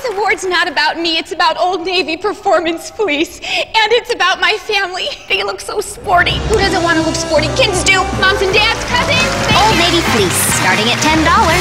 this award's not about me. It's about Old Navy Performance Fleece. And it's about my family. They look so sporty. Who doesn't want to look sporty? Kids do. Moms and dads, cousins. Old Navy Fleece, starting at $10.